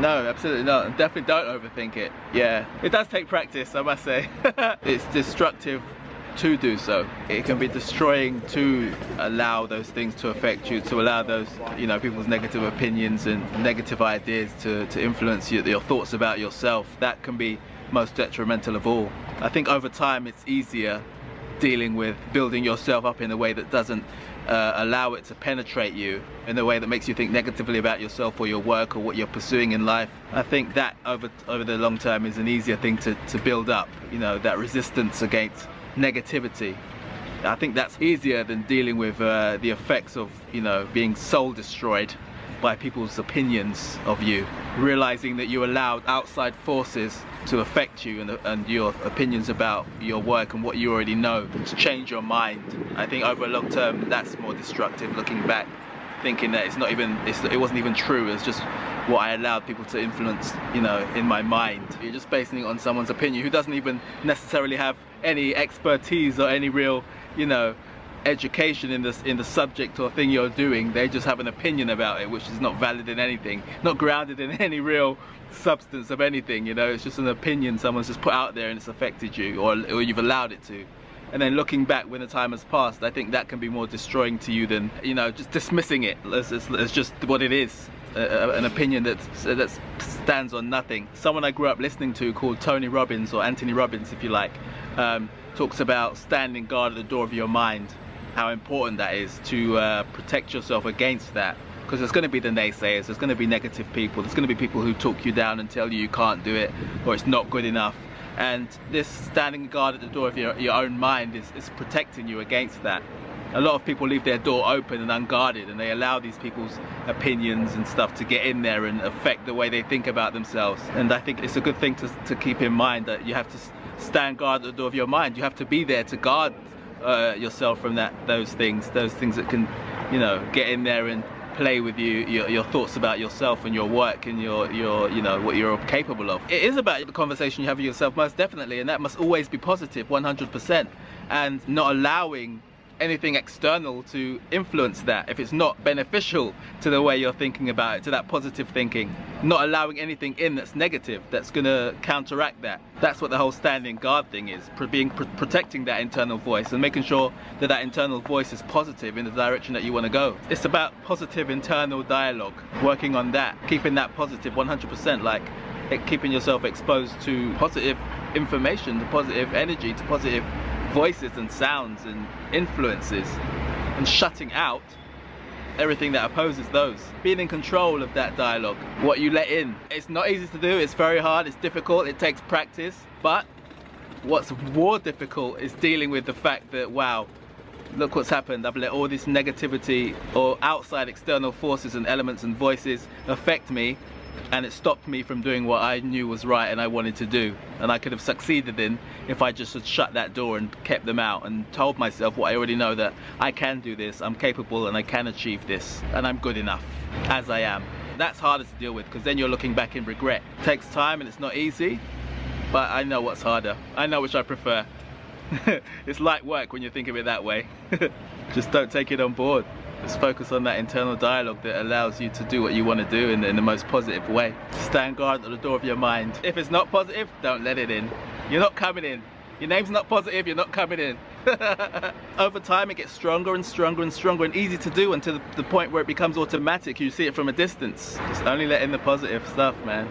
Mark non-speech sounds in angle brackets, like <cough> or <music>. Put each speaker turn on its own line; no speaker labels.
No, absolutely not. Definitely don't overthink it. Yeah, it does take practice, I must say. <laughs> it's destructive to do so. It can be destroying to allow those things to affect you, to allow those, you know, people's negative opinions and negative ideas to, to influence you, your thoughts about yourself. That can be most detrimental of all. I think over time it's easier dealing with building yourself up in a way that doesn't uh, allow it to penetrate you in a way that makes you think negatively about yourself or your work or what you're pursuing in life. I think that over over the long term is an easier thing to, to build up, you know, that resistance against negativity. I think that's easier than dealing with uh, the effects of, you know, being soul destroyed by people's opinions of you. Realizing that you allowed outside forces to affect you and, and, your opinions about your work and what you already know to change your mind. I think over a long term that's more destructive looking back thinking that it's not even it's, it wasn't even true it's just what I allowed people to influence you know in my mind you're just basing it on someone's opinion who doesn't even necessarily have any expertise or any real you know education in this in the subject or thing you're doing they just have an opinion about it which is not valid in anything not grounded in <laughs> any real substance of anything you know? It's just an opinion someone's just put out there and it's affected you or, or you've allowed it to. And then looking back when the time has passed I think that can be more destroying to you than you know just dismissing it. As, as, as just what it is an opinion that that stands on nothing. Someone I grew up listening to called Tony Robbins or Anthony Robbins if you like um, talks about standing guard at the door of your mind how important that is to uh, protect yourself against that because there's going to be the naysayers, there's going to be negative people, there's going to be people who talk you down and tell you you can't do it or it's not good enough and this standing guard at the door of your, your own mind is, is protecting you against that. A lot of people leave their door open and unguarded and they allow these people's opinions and stuff to get in there and affect the way they think about themselves. And I think it's a good thing to, to keep in mind that you have to stand guard at the door of your mind. You have to be there to guard uh, yourself from that those things, those things that can, you know, get in there and play with you your, your, thoughts about yourself and your work and your your you know what you're capable of. It is about the conversation you have with yourself most definitely and that must always be positive 100% and not allowing anything external to influence that if it's not beneficial to the way you're thinking about it to that positive thinking not allowing anything in that's negative that's gonna counteract that. That's what the whole standing guard thing is being pr protecting that internal voice and making sure that that internal voice is positive in the direction that you want to go. It's about positive internal dialogue working on that keeping that positive 100% like keeping yourself exposed to positive information to positive energy to positive voices and sounds and influences and shutting out everything that opposes those. Being in control of that dialogue, what you let in. It's not easy to do, it's very hard, it's difficult, it takes practice, but what's more difficult is dealing with the fact that, wow, look what's happened, I've let all this negativity or outside external forces and elements and voices affect me and it stopped me from doing what I knew was right and I wanted to do and I could have succeeded in if I just had shut that door and kept them out and told myself what I already know that I can do this, I'm capable and I can achieve this and I'm good enough as I am. That's harder to deal with because then you're looking back in regret. It takes time and it's not easy but I know what's harder. I know which I prefer. <laughs> it's light work when you think of it that way. <laughs> just don't take it on board. Just focus on that internal dialogue that allows you to do what you want to do in, in the most positive way. Stand guard at the door of your mind. If it's not positive, don't let it in. You're not coming in. Your name's not positive, you're not coming in. <laughs> Over time it gets stronger and stronger and stronger and easy to do until the, the point where it becomes automatic. You see it from a distance. Just only let in the positive stuff, man.